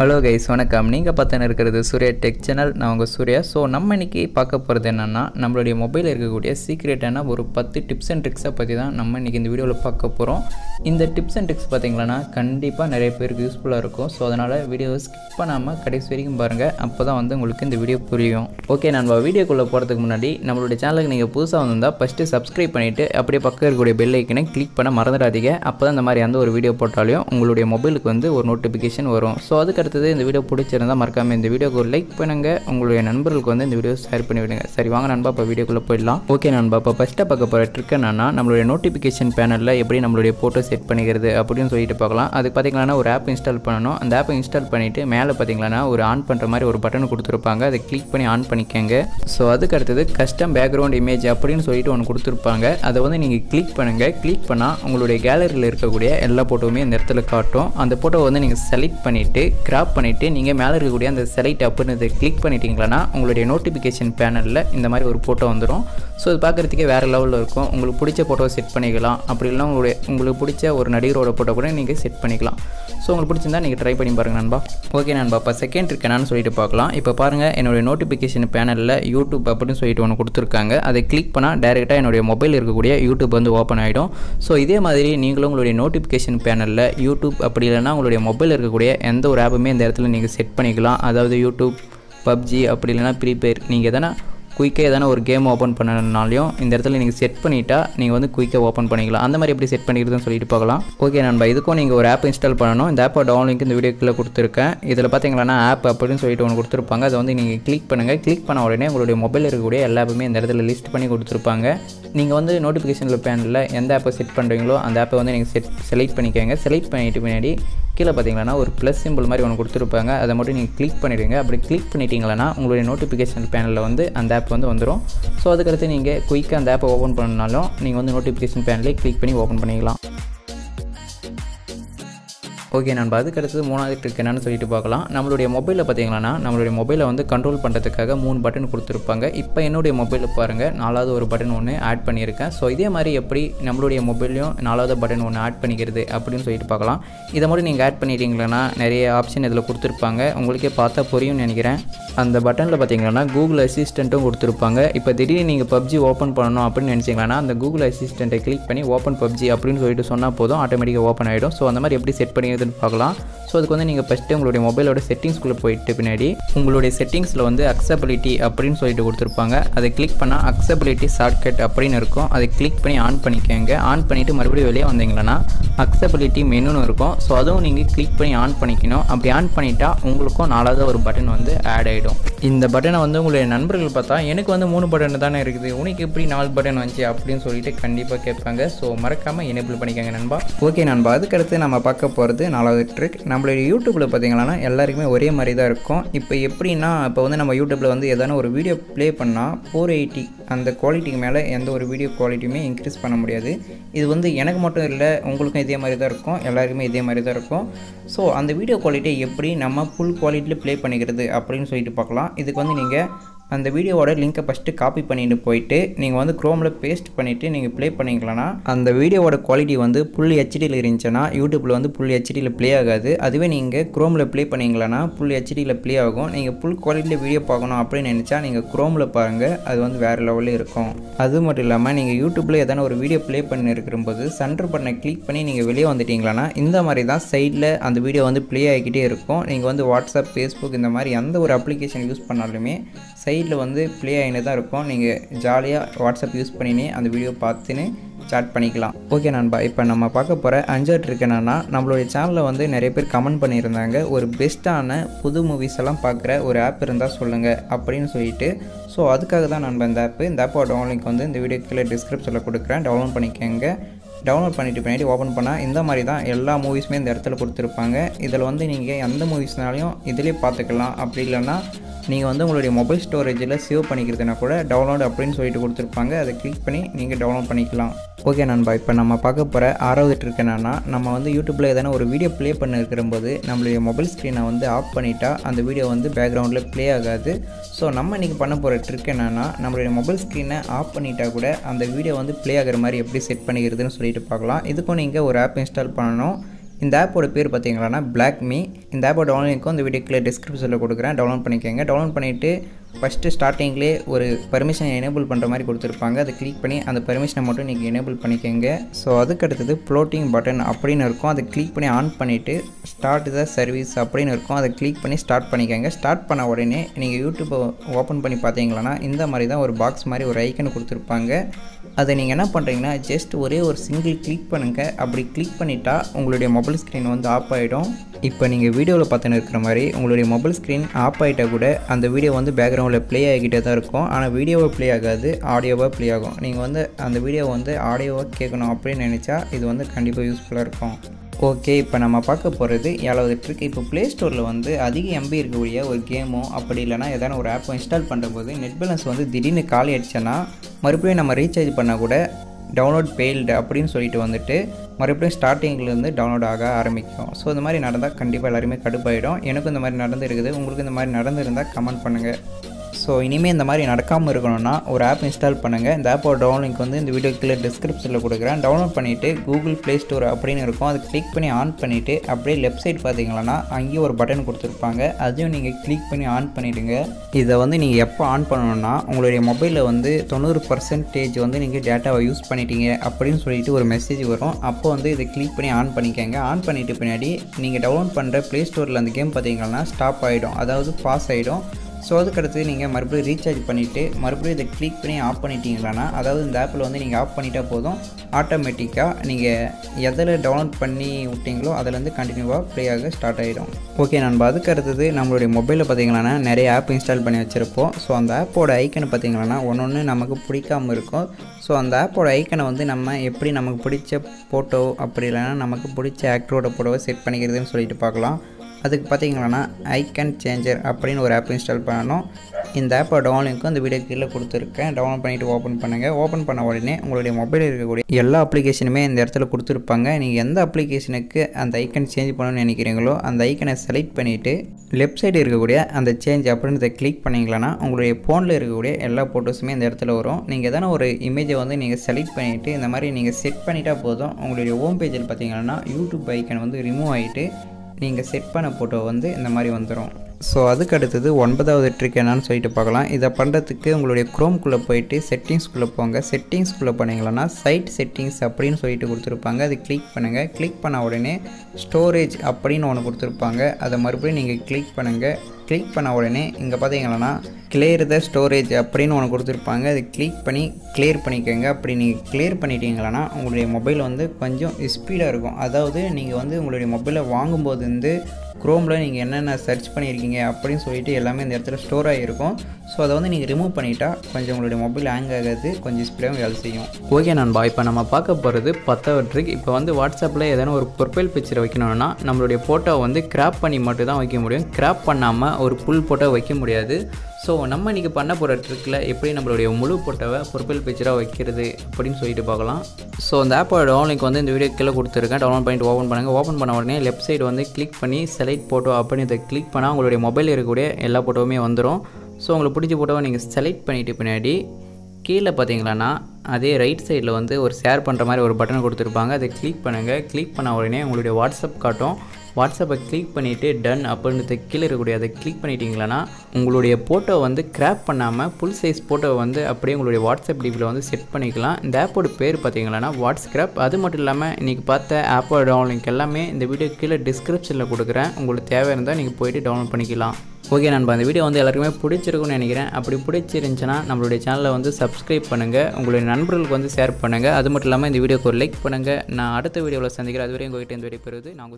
Hello guys வணக்கம். நீங்கள் பார்த்துன்னு இருக்கிறது சூர்யா டெக் சேனல் நான் உங்கள் சூர்யா. ஸோ நம்ம இன்றைக்கி பார்க்க போகிறது என்னென்னா நம்மளுடைய மொபைலில் இருக்கக்கூடிய சீக்ரெட்டான ஒரு பத்து டிப்ஸ் அண்ட் ட்ரிக்ஸை பற்றி தான் நம்ம இன்றைக்கி இந்த வீடியோவில் பார்க்க போகிறோம் இந்த டிப்ஸ் அண்ட் ட்ரிக்ஸ் பார்த்திங்கன்னா கண்டிப்பாக நிறைய பேருக்கு யூஸ்ஃபுல்லாக இருக்கும். ஸோ அதனால் வீடியோவை ஸ்கிப் பண்ணாமல் கடைசி வரைக்கும் பாருங்கள் அப்போ தான் வந்து உங்களுக்கு இந்த வீடியோ புரியும். ஓகே நம்ம வீடியோக்குள்ளே போகிறதுக்கு முன்னாடி நம்மளுடைய சேனலுக்கு நீங்கள் புதுசாக வந்திருந்தால் ஃபஸ்ட்டு சப்ஸ்கிரைப் பண்ணிவிட்டு அப்படியே பக்கம் இருக்கக்கூடிய பெல் ஐக்கனை கிளிக் பண்ண மறந்துடாதீங்க. அப்போ தான் இந்த மாதிரி எந்த ஒரு வீடியோ போட்டாலையும் உங்களுடைய மொபைலுக்கு வந்து ஒரு நோட்டிஃபிகேஷன் வரும். ஸோ அதுக்கு அடுத்தது இந்த வீடியோ பிடிச்சிருந்தால் மறக்காமல் இந்த வீடியோக்கு ஒரு லைக் பண்ணுங்க. உங்களுடைய நண்பர்களுக்கு வந்து இந்த வீடியோ ஷேர் பண்ணி விடுங்க. சரி வாங்க நண்பா இப்போ வீடியோக்குள்ளே போயிடலாம். ஓகே நண்பா இப்போ ஃபஸ்ட்டாக பார்க்க போகிற ட்ரிக் என்னன்னா நம்மளுடைய நோட்டிஃபிகேஷன் பேனலில் எப்படி நம்மளுடைய ஃபோட்டோ செட் பண்ணிக்கிறது அப்படின்னு சொல்லிட்டு பார்க்கலாம். அதுக்கு பார்த்தீங்கன்னா ஒரு ஆப் இன்ஸ்டால் பண்ணணும். அந்த ஆப்பை இன்ஸ்டால் பண்ணிவிட்டு மேலே பார்த்தீங்கன்னா ஒரு ஆன் பண்ணுற மாதிரி ஒரு பட்டன் கொடுத்துருப்பாங்க. அதை கிளிக் பண்ணி ஆன் பண்ணிக்கோங்க. ஸோ அதுக்கு அடுத்தது கஸ்டம் பேக்ரவுண்ட் இமேஜ் அப்படின்னு சொல்லிட்டு ஒன்று கொடுத்துருப்பாங்க. அதை வந்து நீங்கள் கிளிக் பண்ணுங்கள் கிளிக் பண்ணால் உங்களுடைய கேலரியில் இருக்கக்கூடிய எல்லா ஃபோட்டோவுமே இந்த இடத்துல காட்டும். அந்த ஃபோட்டோவை வந்து நீங்கள் செலக்ட் பண்ணிவிட்டு ட்ராப் பண்ணிவிட்டு நீங்கள் மேலே இருக்கக்கூடிய அந்த செலக்ட் அப்படின்னு கிளிக் பண்ணிட்டீங்களன்னா உங்களுடைய நோட்டிஃபிகேஷன் பேனலில் இந்த மாதிரி ஒரு ஃபோட்டோ வந்துடும் ஸோ இது பார்க்குறதுக்கே வேறு லெவலில் இருக்கும். உங்களுக்கு பிடிச்ச ஃபோட்டோ செட் பண்ணிக்கலாம். அப்படி இல்லைனா உங்களுடைய உங்களுக்கு பிடிச்ச ஒரு நடிகரோட ஃபோட்டோ கூட நீங்கள் செட் பண்ணிக்கலாம். ஸோ உங்களுக்கு பிடிச்சிருந்தா நீங்கள் ட்ரை பண்ணி பாருங்கள் நண்பா. ஓகே நண்பா இப்போ செகண்ட் இருக்கேனான்னு சொல்லிட்டு பார்க்கலாம். இப்போ பாருங்கள் என்னுடைய நோட்டிஃபிகேஷன் பேனலில் யூடியூப் அப்படின்னு சொல்லிட்டு ஒன்று கொடுத்துருக்காங்க. அதை கிளிக் பண்ணால் டேரெக்டாக என்னுடைய மொபைல் இருக்கக்கூடிய யூடியூப் வந்து ஓப்பன் ஆகிடும் ஸோ இதே மாதிரி நீங்களும் உங்களுடைய நோட்டிஃபிகேஷன் பேனலில் யூடியூப் அப்படி இல்லைனா உங்களுடைய மொபைல் இருக்கக்கூடிய எந்த ஒரு ஆப்புமே இந்த இடத்துல நீங்கள் செட் பண்ணிக்கலாம். அதாவது யூடியூப் பப்ஜி அப்படி இல்லைனா ஃப்ரீ ஃபயர் நீங்கள் எதனா குயிக்காக எதனா ஒரு கேம் ஓப்பன் பண்ணனாலையும் இந்த இடத்துல நீங்கள் செட் பண்ணிட்டா நீங்கள் வந்து குயிக்காக ஓப்பன் பண்ணிக்கலாம். அந்த மாதிரி எப்படி செட் பண்ணிக்கிறதுன்னு சொல்லிட்டு பார்க்கலாம். ஓகே நண்பா இதுக்கும் நீங்கள் ஒரு ஆப் இன்ஸ்டால் பண்ணணும். இந்த ஆப்பை டவுன்லிங்க் இந்த வீடியோக்குள்ளே கொடுத்துருக்கேன். இதில் பார்த்தீங்கன்னா ஆப் அப்படின்னு சொல்லிட்டு ஒன்று கொடுத்துருப்பாங்க. அதை வந்து நீங்கள் கிளிக் பண்ணுங்கள் கிளிக் பண்ண உடனே உங்களுடைய மொபைலில் இருக்கக்கூடிய எல்லாமே இந்த இடத்துல லிஸ்ட் பண்ணி கொடுத்துருப்பாங்க. நீங்கள் வந்து நோட்டிஃபிகேஷனில் பேனில் எந்த ஆப்பை செட் பண்ணுறீங்களோ அந்த ஆப்பை வந்து நீங்கள் செட் செலக்ட் பண்ணிக்கோங்க. செலக்ட் பண்ணிட்டு பின்னாடி கீழே பார்த்தீங்கன்னா ஒரு ப்ளஸ் சிம்பிள் மாதிரி ஒன்று கொடுத்துருப்பாங்க. அதை மட்டும் நீங்கள் கிளிக் பண்ணிடுங்க. அப்படி கிளிக் பண்ணிட்டீங்களன்னா உங்களுடைய நோட்டிஃபிகேஷன் பேனலில் வந்து அந்த ஆப் வந்து வந்துடும் ஸோ அதுக்கடுத்து நீங்கள் குயிக்காக அந்த ஆப்பை ஓப்பன் பண்ணாலும் நீங்கள் வந்து நோட்டிஃபிகேஷன் பேனலே கிளிக் பண்ணி ஓப்பன் பண்ணிக்கலாம். ஓகே நண்பா அதுக்கு அடுத்தது மூணாவது ட்ரிக் என்னன்னு சொல்லிட்டு பார்க்கலாம். நம்மளுடைய மொபைலில் பார்த்தீங்கன்னா நம்மளுடைய மொபைலை வந்து கண்ட்ரோல் பண்ணுறதுக்காக மூணு பட்டன் கொடுத்துருப்பாங்க. இப்போ என்னுடைய மொபைலில் பாருங்கள் நாலாவது ஒரு பட்டன் ஒன்று ஆட் பண்ணியிருக்கேன். ஸோ இதே மாதிரி எப்படி நம்மளுடைய மொபைல்லையும் நாலாவது பட்டன் ஒன்று ஆட் பண்ணிக்கிறது அப்படின்னு சொல்லிட்டு பார்க்கலாம். இதை மட்டும் நீங்கள் ஆட் பண்ணிட்டீங்களன்னா நிறைய ஆப்ஷன் இதில் கொடுத்துருப்பாங்க. உங்களுக்கே பார்த்தா புரியும்னு நினைக்கிறேன். அந்த பட்டனில் பார்த்தீங்கன்னா கூகுள் அசிஸ்டண்ட்டும் கொடுத்துருப்பாங்க. இப்போ திடீர்னு நீங்கள் பப்ஜி ஓப்பன் பண்ணணும் அப்படின்னு நினச்சிங்கன்னா அந்த கூகுள் அசிஸ்டண்ட்டை கிளிக் பண்ணி ஓப்பன் பப்ஜி அப்படின்னு சொல்லிட்டு சொன்னால் போதும் ஆட்டோமேட்டிக்காக ஓப்பன் ஆகிடும் ஸோ அந்த மாதிரி எப்படி செட் இருக்குதுன்னு பார்க்கலாம். ஸோ அதுக்கு வந்து நீங்கள் ஃபஸ்ட்டு உங்களுடைய மொபைலோட செட்டிங்ஸ்குள்ளே போயிட்டு பின்னாடி உங்களுடைய செட்டிங்ஸில் வந்து அக்சபிலிட்டி அப்படின்னு சொல்லிட்டு கொடுத்துருப்பாங்க. அதை கிளிக் பண்ணால் அக்சபிலிட்டி ஷார்ட்கட் அப்படின்னு இருக்கும். அதை கிளிக் பண்ணி ஆன் பண்ணிக்கோங்க. ஆன் பண்ணிவிட்டு மறுபடியும் வெளியே வந்தீங்கன்னா அக்சபிலிட்டி மெனுன்னு இருக்கும். ஸோ அதுவும் நீங்கள் கிளிக் பண்ணி ஆன் பண்ணிக்கணும். அப்படி ஆன் பண்ணிட்டா உங்களுக்கும் நாலாவது ஒரு பட்டன் வந்து ஆட் ஆகிடும் இந்த பட்டனை வந்து உங்களுடைய நண்பர்கள் பார்த்தா எனக்கு வந்து மூணு பட்டன் தானே இருக்குது. உனக்கு எப்படி நாலு பட்டன் வந்துச்சு அப்படின்னு சொல்லிட்டு கண்டிப்பாக கேட்பாங்க. ஸோ மறக்காமல் எனேபிள் பண்ணிக்கோங்க நண்பா. ஓகே நண்பா அதுக்கடுத்து நம்ம பார்க்க போகிறது நாலாவது ட்ரிக் நம்மளுடைய யூடியூப்பில் பார்த்தீங்கன்னா எல்லாருக்குமே ஒரே மாதிரி தான் இருக்கும். இப்போ எப்படின்னா இப்போ வந்து நம்ம யூடியூப்பில் வந்து எதனா ஒரு வீடியோ ப்ளே பண்ணால் ஃபோர் எயிட்டி அந்த குவாலிட்டிக்கு மேலே எந்த ஒரு வீடியோ குவாலிட்டியுமே இன்க்ரீஸ் பண்ண முடியாது. இது வந்து எனக்கு மட்டும் இல்லை உங்களுக்கும் இதே மாதிரி தான் இருக்கும். எல்லாருக்குமே இதே மாதிரி தான் இருக்கும். ஸோ அந்த வீடியோ குவாலிட்டியை எப்படி நம்ம ஃபுல் குவாலிட்டியில் ப்ளே பண்ணிக்கிறது அப்படின்னு சொல்லிட்டு பார்க்கலாம். இதுக்கு வந்து நீங்கள் அந்த வீடியோவோட லிங்க்கை ஃபஸ்ட்டு காப்பி பண்ணிட்டு போயிட்டு நீங்கள் வந்து க்ரோமில் பேஸ்ட் பண்ணிவிட்டு நீங்கள் ப்ளே பண்ணிக்கலன்னா அந்த வீடியோவோட குவாலிட்டி வந்து ஃபுல் ஹெச்டியில் இருந்துச்சுன்னா யூடியூப்பில் வந்து ஃபுல் ஹெச்டியில் ப்ளே ஆகாது. அதுவே நீங்கள் க்ரோமில் ப்ளே பண்ணிங்களன்னா ஃபுல் ஹெச்டியில் ப்ளே ஆகும். நீங்கள் ஃபுல் குவாலிட்டியில் வீடியோ பார்க்கணும் அப்படின்னு நினச்சா நீங்கள் க்ரோமில் பாருங்கள் அது வந்து வேறு லெவலில் இருக்கும். அது மட்டும் இல்லாமல் நீங்கள் யூடியூப்பில் எதனா ஒரு வீடியோ ப்ளே பண்ணி இருக்கிறபோது சென்டர் பண்ண கிளிக் பண்ணி நீங்கள் வெளியே வந்துட்டீங்களன்னா இந்த மாதிரி தான் சைடில் அந்த வீடியோ வந்து ப்ளே ஆகிக்கிட்டே இருக்கும். நீங்கள் வந்து வாட்ஸ்அப் ஃபேஸ்புக் இந்த மாதிரி எந்த ஒரு அப்ளிகேஷன் யூஸ் பண்ணாலுமே சைடில் வந்து ப்ளே ஆகினே தான் இருக்கும். நீங்கள் ஜாலியாக வாட்ஸ்அப் யூஸ் பண்ணினே அந்த வீடியோ பார்த்துன்னு சாட் பண்ணிக்கலாம். ஓகே நண்பா இப்போ நம்ம பார்க்க போகிற அஞ்சாவது ட்ரிக் நம்மளுடைய சேனலில் வந்து நிறைய பேர் கமெண்ட் பண்ணியிருந்தாங்க. ஒரு பெஸ்ட்டான புது மூவிஸ் எல்லாம் பார்க்குற ஒரு ஆப் இருந்தால் சொல்லுங்கள் அப்படின்னு சொல்லிட்டு. ஸோ அதுக்காக தான் நண்பா இந்த ஆப் இந்த ஆப்போட டவுன் லிங்க் வந்து இந்த வீடியோ கீழே டிஸ்கிரிப்ஷனில் கொடுக்குறேன். டவுன்லோட் பண்ணிக்கோங்க. டவுன்லோட் பண்ணிவிட்டு பின்னாடி ஓப்பன் பண்ணால் இந்த மாதிரி தான் எல்லா மூவிஸுமே இந்த இடத்துல கொடுத்துருப்பாங்க. இதில் வந்து நீங்கள் எந்த மூவிஸ்னாலையும் இதிலே பார்த்துக்கலாம். அப்படி இல்லைன்னா நீங்கள் வந்து உங்களுடைய மொபைல் ஸ்டோரேஜில் சேவ் பண்ணிக்கிறதுனா கூட டவுன்லோட் அப்படின்னு சொல்லிட்டு கொடுத்துருப்பாங்க. அதை கிளிக் பண்ணி நீங்கள் டவுன்லோட் பண்ணிக்கலாம். ஓகே நண்பா இப்போ நம்ம பார்க்க போகிற ஆறாவது ட்ரிக் என்னன்னா நம்ம வந்து யூடியூப்பில் எதனா ஒரு வீடியோ ப்ளே பண்ண இருக்கிறபோது நம்மளுடைய மொபைல் ஸ்க்ரீனை வந்து ஆஃப் பண்ணிட்டா அந்த வீடியோ வந்து பேக்ரவுண்டில் ப்ளே ஆகாது. ஸோ நம்ம இன்றைக்கி பண்ண போகிற ட்ரிக் என்னென்னா நம்மளுடைய மொபைல் ஸ்க்ரீனை ஆஃப் பண்ணிட்டா கூட அந்த வீடியோ வந்து ப்ளே ஆகிற மாதிரி எப்படி செட் பண்ணிக்கிறதுன்னு சொல்லிட்டு பார்க்கலாம். இதுக்கும் நீங்கள் ஒரு ஆப் இன்ஸ்டால் பண்ணணும். இந்த ஆப்போட பேர் பார்த்தீங்கன்னா பிளாக் மீ இந்த ஆப்போட டவுன்லிங்க்கும் இந்த வீடியோக்குள்ள டிஸ்கிரிப்ஷனில் கொடுக்குறேன். டவுன்லோட் பண்ணிக்கோங்க. டவுன்லோட் பண்ணிவிட்டு ஃபஸ்ட்டு ஸ்டார்டிங்லேயே ஒரு பர்மிஷன் எனேபிள் பண்ணுற மாதிரி கொடுத்துருப்பாங்க. அதை கிளிக் பண்ணி அந்த பர்மிஷனை மட்டும் நீங்கள் எனேபிள் பண்ணிக்கோங்க. ஸோ அதுக்கு அடுத்தது ஃப்ளோட்டிங் பட்டன் அப்படின்னு இருக்கும். அதை கிளிக் பண்ணி ஆன் பண்ணிவிட்டு ஸ்டார்ட் த சர்வீஸ் அப்படின்னு இருக்கும். அதை கிளிக் பண்ணி ஸ்டார்ட் பண்ணிக்கோங்க. ஸ்டார்ட் பண்ண உடனே நீங்கள் யூடியூப்பை ஓப்பன் பண்ணி பார்த்தீங்களன்னா இந்த மாதிரி தான் ஒரு பாக்ஸ் மாதிரி ஒரு ஐக்கன் கொடுத்துருப்பாங்க. அதை நீங்கள் என்ன பண்ணுறீங்கன்னா ஜஸ்ட் ஒரே ஒரு சிங்கிள் கிளிக் பண்ணுங்கள் அப்படி கிளிக் பண்ணிட்டா உங்களுடைய மொபைல் ஸ்க்ரீன் வந்து ஆஃப் ஆகிடும் இப்போ நீங்கள் வீடியோவில் பார்த்துன்னு இருக்கிற மாதிரி உங்களுடைய மொபைல் ஸ்க்ரீன் ஆஃப் ஆகிட்டால் கூட அந்த வீடியோ வந்து பேக்ரவுண்டில் ப்ளே ஆகிக்கிட்டே தான் இருக்கும். ஆனால் வீடியோவை ப்ளே ஆகாது ஆடியோவாக ப்ளே ஆகும். நீங்கள் வந்து அந்த வீடியோ வந்து ஆடியோவாக கேட்கணும் அப்படின்னு நினச்சா இது வந்து கண்டிப்பாக யூஸ்ஃபுல்லாக இருக்கும். ஓகே இப்போ நம்ம பார்க்க போகிறது ஏழாவது ட்ரிக் இப்போ ப்ளே ஸ்டோரில் வந்து அதிக எம்பி இருக்கக்கூடிய ஒரு கேமோ அப்படி இல்லைனா ஏதாவது ஒரு ஆப்போ இன்ஸ்டால் பண்ணும்போது நெட் பேலன்ஸ் வந்து திடீர்னு காலி ஆயிடுச்சுன்னா மறுபடியும் நம்ம ரீசார்ஜ் பண்ணால் கூட டவுன்லோட் ஃபெயில்டு அப்படின்னு சொல்லிட்டு வந்துட்டு மறுபடியும் ஸ்டார்டிங்லேருந்து டவுன்லோட் ஆக ஆரம்பிக்கும். ஸோ இந்த மாதிரி நடந்தால் கண்டிப்பாக எல்லாருமே கடுப்பாயிடும். எனக்கும் இந்த மாதிரி நடந்து இருக்குது உங்களுக்கு இந்த மாதிரி நடந்திருந்தால் கமெண்ட் பண்ணுங்கள் ஸோ இனிமேல் இந்த மாதிரி நடக்காமல் இருக்கணும்னா ஒரு ஆப் இன்ஸ்டால் பண்ணுங்கள் இந்த ஆப்போட டவுன் லிங்க் வந்து இந்த வீடியோ கீழே டிஸ்கிரிப்ஷனில் கொடுக்குறேன். டவுன்லோட் பண்ணிவிட்டு கூகுள் ப்ளே ஸ்டோர் அப்படின்னு இருக்கும். அதை கிளிக் பண்ணி ஆன் பண்ணிவிட்டு அப்படியே லெஃப்ட் சைட் பார்த்தீங்கன்னா அங்கேயும் ஒரு பட்டன் கொடுத்துருப்பாங்க. அதையும் நீங்கள் கிளிக் பண்ணி ஆன் பண்ணிவிடுங்க இதை வந்து நீங்கள் எப்போ ஆன் பண்ணணும்னா உங்களுடைய மொபைலில் வந்து தொண்ணூறு பர்சன்டேஜ் வந்து நீங்கள் டேட்டாவை யூஸ் பண்ணிட்டீங்க அப்படின்னு சொல்லிட்டு ஒரு மெசேஜ் வரும். அப்போ வந்து இதை கிளிக் பண்ணி ஆன் பண்ணிக்கோங்க. ஆன் பண்ணிட்டு பின்னாடி நீங்கள் டவுன்லோட் பண்ணுற ப்ளே ஸ்டோரில் அந்த கேம் பார்த்தீங்கன்னா ஸ்டாப் ஆகிடும் அதாவது பாஸ் ஆகிடும் ஸோ அதுக்கடுத்து நீங்கள் மறுபடியும் ரீசார்ஜ் பண்ணிவிட்டு மறுபடியும் இதை கிளிக் பண்ணி ஆஃப் பண்ணிட்டீங்களான்னா அதாவது இந்த ஆப்பில் வந்து நீங்கள் ஆஃப் பண்ணிட்டால் போதும். ஆட்டோமேட்டிக்காக நீங்கள் எதில் டவுன்லோட் பண்ணி விட்டீங்களோ அதிலேருந்து கண்டினியூவாக ப்ளே ஆக ஸ்டார்ட் ஆகிடும் ஓகே நண்பா அதுக்கு அடுத்தது நம்மளுடைய மொபைலில் பார்த்தீங்கன்னா நிறைய ஆப் இன்ஸ்டால் பண்ணி வச்சுருப்போம். ஸோ அந்த ஆப்போட ஐக்கனை பார்த்தீங்கன்னா ஒன்று ஒன்று நமக்கு பிடிக்காமல் இருக்கும். ஸோ அந்த ஆப்போட ஐக்கனை வந்து நம்ம எப்படி நமக்கு பிடிச்ச ஃபோட்டோ அப்படி இல்லைன்னா நமக்கு பிடிச்ச ஆக்டரோட ஃபோட்டோவை செட் பண்ணிக்கிறதுன்னு சொல்லிட்டு பார்க்கலாம் அதுக்கு பார்த்தீங்கன்னா ஐக்கன் சேஞ்சர் அப்படின்னு ஒரு ஆப் இன்ஸ்டால் பண்ணணும். இந்த ஆப்பை டவுன் லிங்க்கும் இந்த வீடியோ கீழே கொடுத்துருக்கேன். டவுன்லோட் பண்ணிவிட்டு ஓப்பன் பண்ணுங்கள் ஓப்பன் பண்ண உடனே உங்களுடைய மொபைலில் இருக்கக்கூடிய எல்லா அப்ளிகேஷனுமே இந்த இடத்துல கொடுத்துருப்பாங்க. நீங்கள் எந்த அப்ளிகேஷனுக்கு அந்த ஐக்கன் சேஞ்ச் பண்ணணும்னு நினைக்கிறீங்களோ அந்த ஐக்கனை செலக்ட் பண்ணிவிட்டு லெஃப்ட் சைடு இருக்கக்கூடிய அந்த சேஞ்ச் அப்படின்றத கிளிக் பண்ணிங்களன்னா உங்களுடைய ஃபோனில் இருக்கக்கூடிய எல்லா ஃபோட்டோஸுமே இந்த இடத்துல வரும். நீங்கள் எதனா ஒரு இமேஜை வந்து நீங்கள் செலக்ட் பண்ணிவிட்டு இந்த மாதிரி நீங்கள் செட் பண்ணிட்டா போதும். உங்களுடைய ஹோம் பேஜில் பார்த்தீங்கன்னா யூடியூப் ஐக்கன் வந்து ரிமூவ் ஆகிட்டு நீங்கள் செட் பண்ண ஃபோட்டோ வந்து இந்த மாதிரி வந்துடும் ஸோ அதுக்கு அடுத்தது ஒன்பதாவது ட்ரிக் என்னன்னு சொல்லிட்டு பார்க்கலாம். இதை பண்ணுறதுக்கு உங்களுடைய குரோம்குள்ளே போயிட்டு செட்டிங்ஸ்குள்ளே போங்க. செட்டிங்ஸ்குள்ளே பண்ணிங்களன்னா சைட் செட்டிங்ஸ் அப்படின்னு சொல்லிட்டு கொடுத்துருப்பாங்க. அது கிளிக் பண்ணுங்கள் கிளிக் பண்ண உடனே ஸ்டோரேஜ் அப்படின்னு ஒன்று கொடுத்துருப்பாங்க. அதை மறுபடியும் நீங்கள் கிளிக் பண்ணுங்கள் கிளிக் பண்ண உடனே இங்கே பார்த்தீங்கன்னா கிளியர் த ஸ்டோரேஜ் அப்படின்னு ஒன்று கொடுத்துருப்பாங்க. அது கிளிக் பண்ணி கிளியர் பண்ணிக்கோங்க. அப்படி நீங்கள் கிளியர் பண்ணிட்டீங்களன்னா உங்களுடைய மொபைல் வந்து கொஞ்சம் ஸ்பீடாக இருக்கும். அதாவது நீங்கள் வந்து உங்களுடைய மொபைலை வாங்கும்போது வந்து குரோமில் நீங்கள் என்னென்ன சர்ச் பண்ணியிருக்கீங்க அப்படின்னு சொல்லிட்டு எல்லாமே இந்த இடத்துல ஸ்டோர் ஆகிருக்கும் ஸோ அதை வந்து நீங்கள் ரிமூவ் பண்ணிட்டா கொஞ்சம் உங்களுடைய மொபைல் ஹேங் ஆகாது கொஞ்சம் ஸ்பீடாகவும் வேலை செய்யும். ஓகே நண்பா இப்போ நம்ம பார்க்க போகிறது பத்தாவது ட்ரிக் இப்போ வந்து வாட்ஸ்அப்பில் எதனா ஒரு ப்ரொஃபைல் பிக்சர் வைக்கணும்னா நம்மளுடைய ஃபோட்டோவை வந்து கிராப் பண்ணி மட்டும் தான் வைக்க முடியும். கிராப் பண்ணாமல் ஒரு புல் ஃபோட்டோ வைக்க முடியாது. ஸோ நம்ம இன்றைக்கி பண்ண போகிற ட்ரிக்கில் எப்படி நம்மளுடைய முழு ஃபோட்டோவை ப்ரொஃபைல் பிக்சராக வைக்கிறது அப்படின்னு சொல்லிட்டு பார்க்கலாம். ஸோ அந்த ஆப்போட டவுன்லிங்க் வந்து இந்த வீடியோ கீழே கொடுத்துருக்கேன். டவுன்லோட் பண்ணிட்டு ஓப்பன் பண்ணுங்கள் ஓப்பன் பண்ண உடனே லெஃப்ட் சைடு வந்து கிளிக் பண்ணி செலக்ட் ஃபோட்டோ அப்படின்னு இதை கிளிக் பண்ணால் உங்களுடைய மொபைல் இருக்கக்கூடிய எல்லா ஃபோட்டோவுமே வந்துடும் ஸோ உங்களுக்கு பிடிச்ச ஃபோட்டோவை நீங்கள் செலக்ட் பண்ணிவிட்டு பின்னாடி கீழே பார்த்தீங்களான்னா அதே ரைட் சைடில் வந்து ஒரு ஷேர் பண்ணுற மாதிரி ஒரு பட்டன் கொடுத்துருப்பாங்க. அதை கிளிக் பண்ணுங்கள் கிளிக் பண்ண உடனே உங்களுடைய வாட்ஸ்அப் காட்டும். வாட்ஸ்அப்பை கிளிக் பண்ணிவிட்டு டன் அப்படின்றது கீழே இருக்கக்கூடிய அதை கிளிக் பண்ணிட்டீங்களன்னா உங்களுடைய ஃபோட்டோ வந்து கிராப் பண்ணாமல் ஃபுல் சைஸ் ஃபோட்டோவை வந்து அப்படியே உங்களுடைய வாட்ஸ்அப் டிபியில் வந்து செட் பண்ணிக்கலாம். இந்த ஆப்போட பேர் பார்த்தீங்கன்னா வாட்ஸ்கிராப் அது மட்டும் இல்லாமல் இன்றைக்கி பார்த்த ஆப்போட டவுன்லிங்க் எல்லாமே இந்த வீடியோ கீழே டிஸ்கிரிப்ஷனில் கொடுக்குறேன். உங்களுக்கு தேவை இருந்தால் நீங்கள் போயிட்டு டவுன்லோட் பண்ணிக்கலாம். ஓகே நண்பா இந்த வீடியோ வந்து எல்லாருக்குமே பிடிச்சிருக்கும்னு நினைக்கிறேன். அப்படி பிடிச்சிருந்துச்சுன்னா நம்மளுடைய சேனலை வந்து சப்ஸ்கிரைப் பண்ணுங்கள் உங்களுடைய நண்பர்களுக்கு வந்து ஷேர் பண்ணுங்கள் அது மட்டும் இல்லாமல் இந்த வீடியோக்கு ஒரு லைக் பண்ணுங்கள் நான் அடுத்த வீடியோவில் சந்திக்கிறேன். அதுவரையும் உங்கள்கிட்ட இந்த வீடியோ பெறுவது நான்